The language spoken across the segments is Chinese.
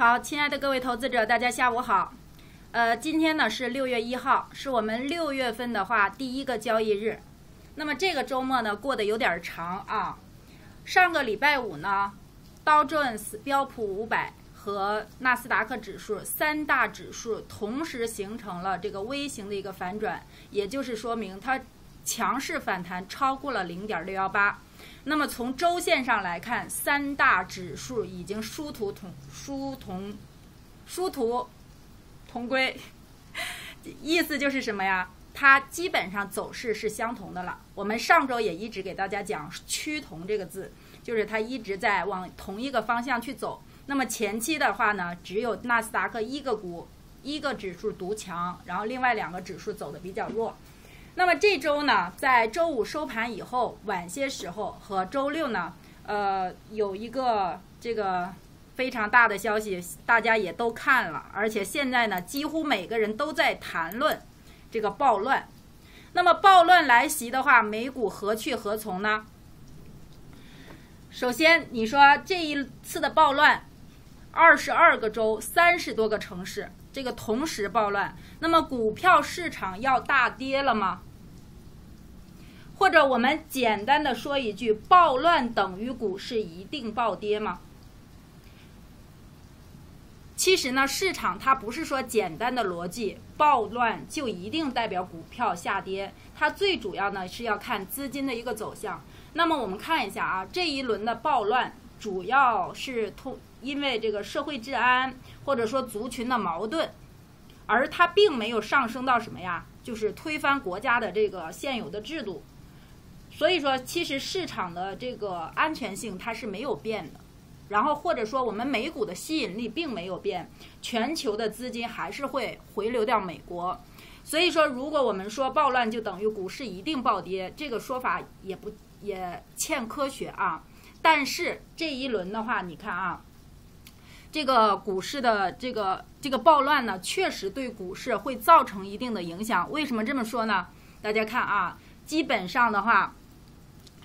好，亲爱的各位投资者，大家下午好。呃，今天呢是六月一号，是我们六月份的话第一个交易日。那么这个周末呢过得有点长啊。上个礼拜五呢，道琼斯标普五百和纳斯达克指数三大指数同时形成了这个微型的一个反转，也就是说明它强势反弹超过了零点六幺八。那么从周线上来看，三大指数已经殊途同殊同殊途同归，意思就是什么呀？它基本上走势是相同的了。我们上周也一直给大家讲“趋同”这个字，就是它一直在往同一个方向去走。那么前期的话呢，只有纳斯达克一个股一个指数独强，然后另外两个指数走的比较弱。那么这周呢，在周五收盘以后，晚些时候和周六呢，呃，有一个这个非常大的消息，大家也都看了，而且现在呢，几乎每个人都在谈论这个暴乱。那么暴乱来袭的话，美股何去何从呢？首先，你说这一次的暴乱，二十二个州，三十多个城市。这个同时暴乱，那么股票市场要大跌了吗？或者我们简单的说一句，暴乱等于股市一定暴跌吗？其实呢，市场它不是说简单的逻辑，暴乱就一定代表股票下跌，它最主要呢是要看资金的一个走向。那么我们看一下啊，这一轮的暴乱主要是通。因为这个社会治安或者说族群的矛盾，而它并没有上升到什么呀？就是推翻国家的这个现有的制度。所以说，其实市场的这个安全性它是没有变的。然后或者说我们美股的吸引力并没有变，全球的资金还是会回流到美国。所以说，如果我们说暴乱就等于股市一定暴跌，这个说法也不也欠科学啊。但是这一轮的话，你看啊。这个股市的这个这个暴乱呢，确实对股市会造成一定的影响。为什么这么说呢？大家看啊，基本上的话，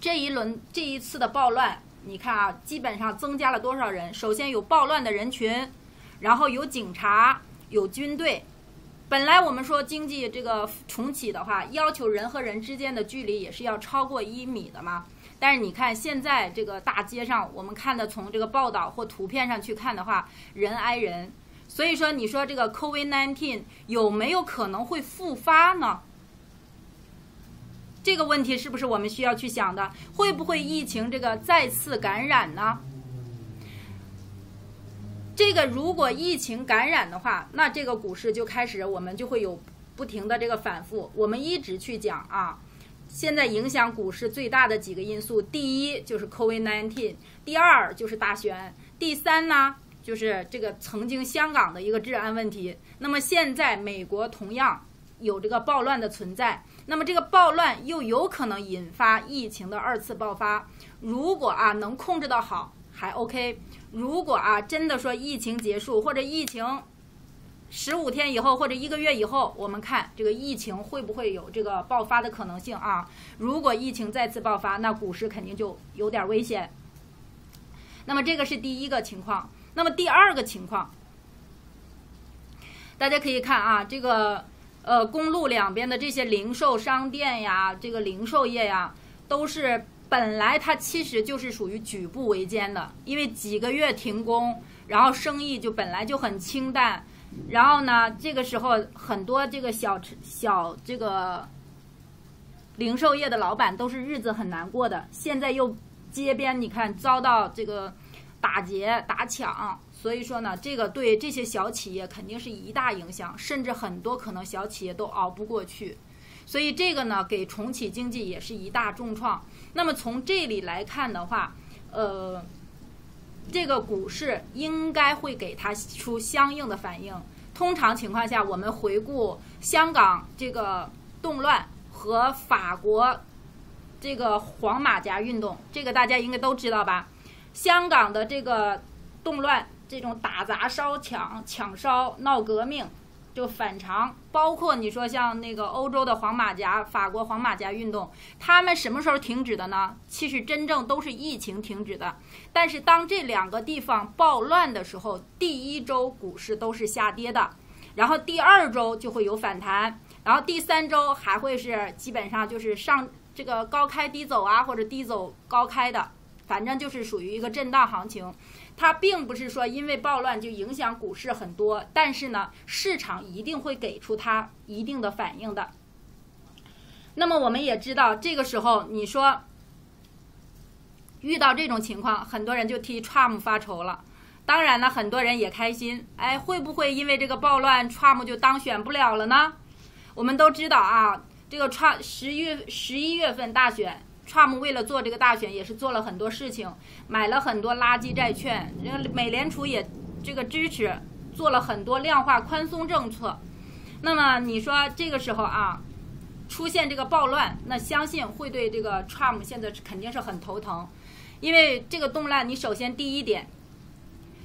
这一轮这一次的暴乱，你看啊，基本上增加了多少人？首先有暴乱的人群，然后有警察，有军队。本来我们说经济这个重启的话，要求人和人之间的距离也是要超过一米的嘛。但是你看，现在这个大街上，我们看的从这个报道或图片上去看的话，人挨人。所以说，你说这个 COVID-19 有没有可能会复发呢？这个问题是不是我们需要去想的？会不会疫情这个再次感染呢？这个如果疫情感染的话，那这个股市就开始我们就会有不停的这个反复。我们一直去讲啊。现在影响股市最大的几个因素，第一就是 COVID-19，第二就是大选，第三呢就是这个曾经香港的一个治安问题。那么现在美国同样有这个暴乱的存在，那么这个暴乱又有可能引发疫情的二次爆发。如果啊能控制的好还 OK，如果啊真的说疫情结束或者疫情。十五天以后或者一个月以后，我们看这个疫情会不会有这个爆发的可能性啊？如果疫情再次爆发，那股市肯定就有点危险。那么这个是第一个情况。那么第二个情况，大家可以看啊，这个呃公路两边的这些零售商店呀，这个零售业呀，都是本来它其实就是属于举步维艰的，因为几个月停工，然后生意就本来就很清淡。然后呢，这个时候很多这个小小这个零售业的老板都是日子很难过的。现在又街边你看遭到这个打劫打抢，所以说呢，这个对这些小企业肯定是一大影响，甚至很多可能小企业都熬不过去。所以这个呢，给重启经济也是一大重创。那么从这里来看的话，呃。这个股市应该会给它出相应的反应。通常情况下，我们回顾香港这个动乱和法国这个黄马甲运动，这个大家应该都知道吧？香港的这个动乱，这种打砸烧抢、抢烧闹革命，就反常，包括你说像那个欧洲的黄马甲、法国黄马甲运动，他们什么时候停止的呢？其实真正都是疫情停止的。但是当这两个地方暴乱的时候，第一周股市都是下跌的，然后第二周就会有反弹，然后第三周还会是基本上就是上这个高开低走啊，或者低走高开的，反正就是属于一个震荡行情。它并不是说因为暴乱就影响股市很多，但是呢，市场一定会给出它一定的反应的。那么我们也知道，这个时候你说遇到这种情况，很多人就替 Trump 发愁了。当然呢，很多人也开心，哎，会不会因为这个暴乱，Trump 就当选不了了呢？我们都知道啊，这个 Trump 十月十一月份大选。Trump 为了做这个大选，也是做了很多事情，买了很多垃圾债券。美联储也这个支持，做了很多量化宽松政策。那么你说这个时候啊，出现这个暴乱，那相信会对这个 Trump 现在肯定是很头疼，因为这个动乱，你首先第一点，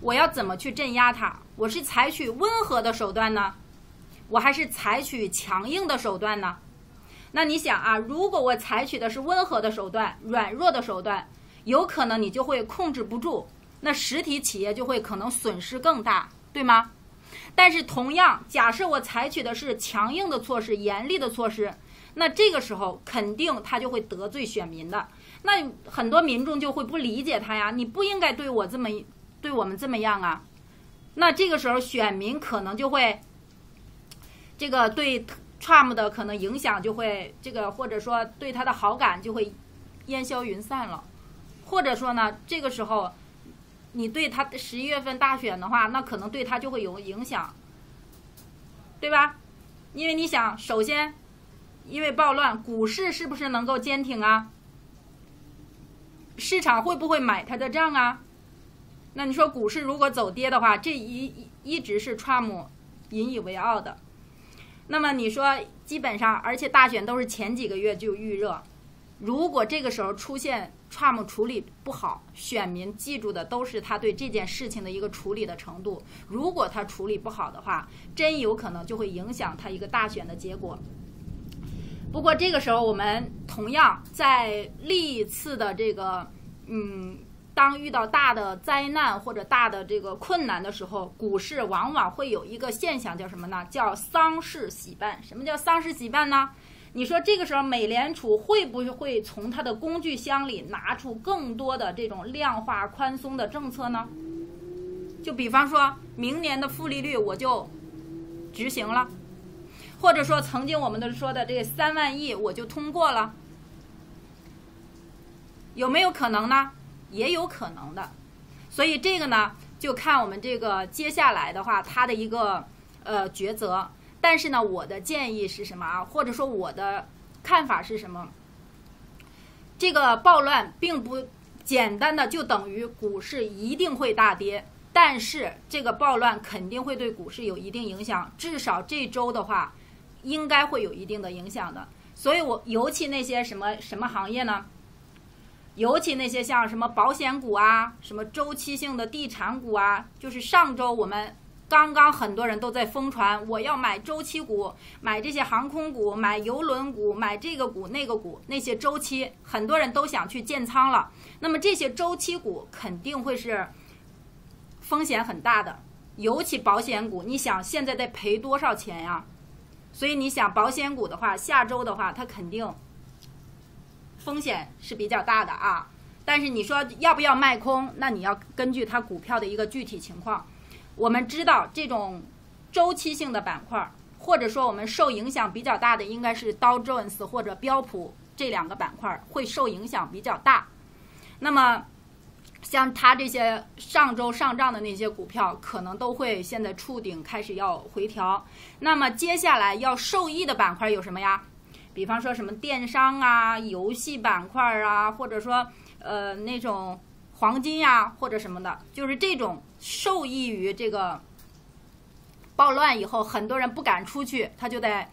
我要怎么去镇压它？我是采取温和的手段呢，我还是采取强硬的手段呢？那你想啊，如果我采取的是温和的手段、软弱的手段，有可能你就会控制不住，那实体企业就会可能损失更大，对吗？但是同样，假设我采取的是强硬的措施、严厉的措施，那这个时候肯定他就会得罪选民的，那很多民众就会不理解他呀，你不应该对我这么、对我们这么样啊，那这个时候选民可能就会这个对。Trump 的可能影响就会这个，或者说对他的好感就会烟消云散了，或者说呢，这个时候你对他十一月份大选的话，那可能对他就会有影响，对吧？因为你想，首先因为暴乱，股市是不是能够坚挺啊？市场会不会买他的账啊？那你说股市如果走跌的话，这一一直是 Trump 引以为傲的。那么你说，基本上，而且大选都是前几个月就预热，如果这个时候出现 Trump 处理不好，选民记住的都是他对这件事情的一个处理的程度。如果他处理不好的话，真有可能就会影响他一个大选的结果。不过这个时候，我们同样在历次的这个，嗯。当遇到大的灾难或者大的这个困难的时候，股市往往会有一个现象，叫什么呢？叫丧事喜办。什么叫丧事喜办呢？你说这个时候美联储会不会从它的工具箱里拿出更多的这种量化宽松的政策呢？就比方说明年的负利率我就执行了，或者说曾经我们都说的这三万亿我就通过了，有没有可能呢？也有可能的，所以这个呢，就看我们这个接下来的话，它的一个呃抉择。但是呢，我的建议是什么啊？或者说我的看法是什么？这个暴乱并不简单的就等于股市一定会大跌，但是这个暴乱肯定会对股市有一定影响，至少这周的话，应该会有一定的影响的。所以我尤其那些什么什么行业呢？尤其那些像什么保险股啊，什么周期性的地产股啊，就是上周我们刚刚很多人都在疯传，我要买周期股，买这些航空股，买邮轮股，买这个股那个股，那些周期，很多人都想去建仓了。那么这些周期股肯定会是风险很大的，尤其保险股，你想现在得赔多少钱呀？所以你想保险股的话，下周的话，它肯定。风险是比较大的啊，但是你说要不要卖空？那你要根据它股票的一个具体情况。我们知道这种周期性的板块，或者说我们受影响比较大的，应该是 Dow Jones 或者标普这两个板块会受影响比较大。那么像它这些上周上涨的那些股票，可能都会现在触顶开始要回调。那么接下来要受益的板块有什么呀？比方说什么电商啊、游戏板块啊，或者说呃那种黄金呀，或者什么的，就是这种受益于这个暴乱以后，很多人不敢出去，他就得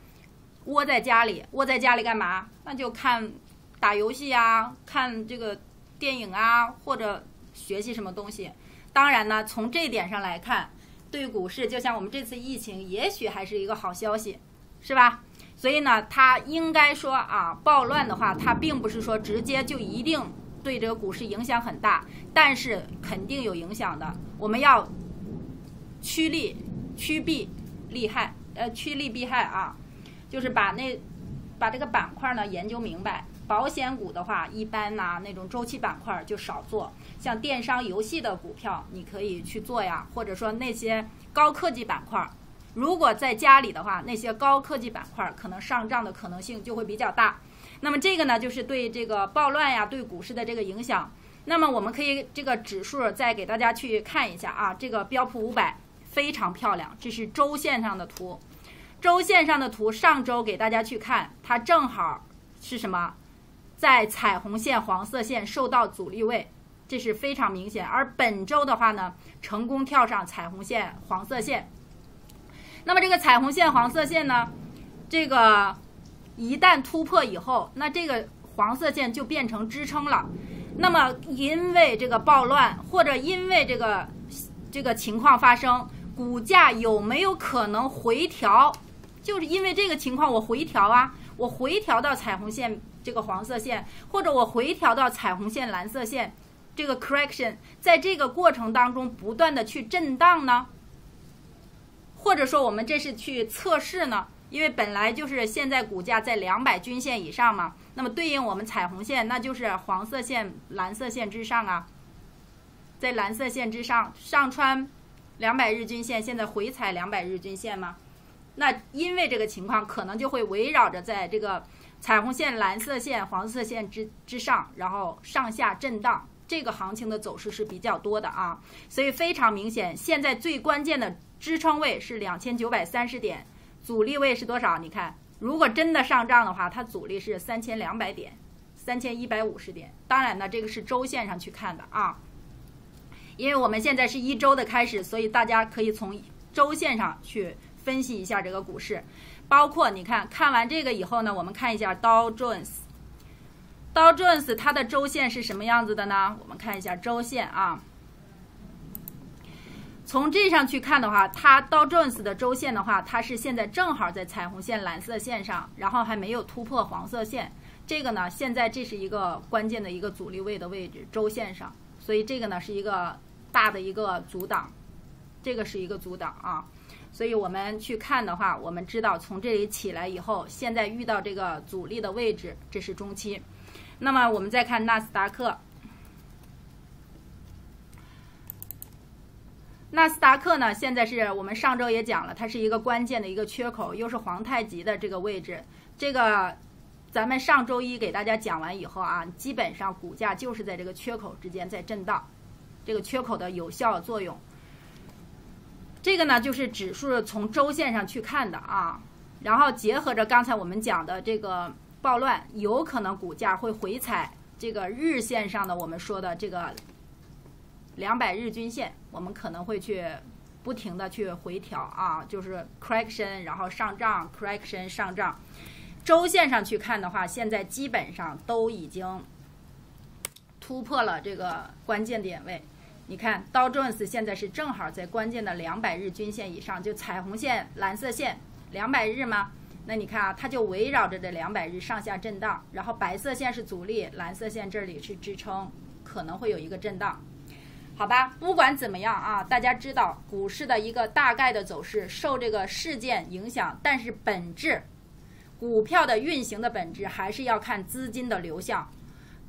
窝在家里。窝在家里干嘛？那就看打游戏啊，看这个电影啊，或者学习什么东西。当然呢，从这一点上来看，对股市就像我们这次疫情，也许还是一个好消息，是吧？所以呢，它应该说啊，暴乱的话，它并不是说直接就一定对这个股市影响很大，但是肯定有影响的。我们要趋利趋避利害，呃，趋利避害啊，就是把那把这个板块呢研究明白。保险股的话，一般呐那种周期板块就少做，像电商、游戏的股票你可以去做呀，或者说那些高科技板块。如果在家里的话，那些高科技板块可能上涨的可能性就会比较大。那么这个呢，就是对这个暴乱呀，对股市的这个影响。那么我们可以这个指数再给大家去看一下啊，这个标普五百非常漂亮，这是周线上的图。周线上的图，上周给大家去看，它正好是什么，在彩虹线、黄色线受到阻力位，这是非常明显。而本周的话呢，成功跳上彩虹线、黄色线。那么这个彩虹线、黄色线呢？这个一旦突破以后，那这个黄色线就变成支撑了。那么因为这个暴乱，或者因为这个这个情况发生，股价有没有可能回调？就是因为这个情况，我回调啊，我回调到彩虹线这个黄色线，或者我回调到彩虹线蓝色线，这个 correction 在这个过程当中不断的去震荡呢？或者说我们这是去测试呢？因为本来就是现在股价在两百均线以上嘛，那么对应我们彩虹线，那就是黄色线、蓝色线之上啊，在蓝色线之上上穿两百日均线，现在回踩两百日均线嘛，那因为这个情况，可能就会围绕着在这个彩虹线、蓝色线、黄色线之之上，然后上下震荡，这个行情的走势是比较多的啊，所以非常明显，现在最关键的。支撑位是两千九百三十点，阻力位是多少？你看，如果真的上涨的话，它阻力是三千两百点，三千一百五十点。当然呢，这个是周线上去看的啊，因为我们现在是一周的开始，所以大家可以从周线上去分析一下这个股市。包括你看看完这个以后呢，我们看一下 Dow Jones，Dow Jones 它的周线是什么样子的呢？我们看一下周线啊。从这上去看的话，它到 Jones 的周线的话，它是现在正好在彩虹线蓝色线上，然后还没有突破黄色线。这个呢，现在这是一个关键的一个阻力位的位置，周线上，所以这个呢是一个大的一个阻挡，这个是一个阻挡啊。所以我们去看的话，我们知道从这里起来以后，现在遇到这个阻力的位置，这是中期。那么我们再看纳斯达克。纳斯达克呢，现在是我们上周也讲了，它是一个关键的一个缺口，又是皇太极的这个位置。这个咱们上周一给大家讲完以后啊，基本上股价就是在这个缺口之间在震荡，这个缺口的有效作用。这个呢，就是指数从周线上去看的啊，然后结合着刚才我们讲的这个暴乱，有可能股价会回踩这个日线上的我们说的这个。两百日均线，我们可能会去不停的去回调啊，就是 correction，然后上涨，correction 上涨。周线上去看的话，现在基本上都已经突破了这个关键点位。你看，Dow Jones 现在是正好在关键的两百日均线以上，就彩虹线、蓝色线，两百日吗？那你看啊，它就围绕着这两百日上下震荡，然后白色线是阻力，蓝色线这里是支撑，可能会有一个震荡。好吧，不管怎么样啊，大家知道股市的一个大概的走势受这个事件影响，但是本质，股票的运行的本质还是要看资金的流向。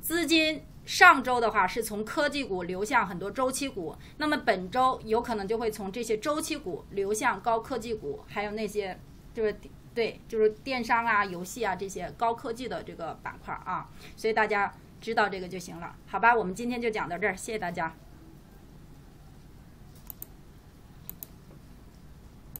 资金上周的话是从科技股流向很多周期股，那么本周有可能就会从这些周期股流向高科技股，还有那些就是对，就是电商啊、游戏啊这些高科技的这个板块啊。所以大家知道这个就行了，好吧？我们今天就讲到这儿，谢谢大家。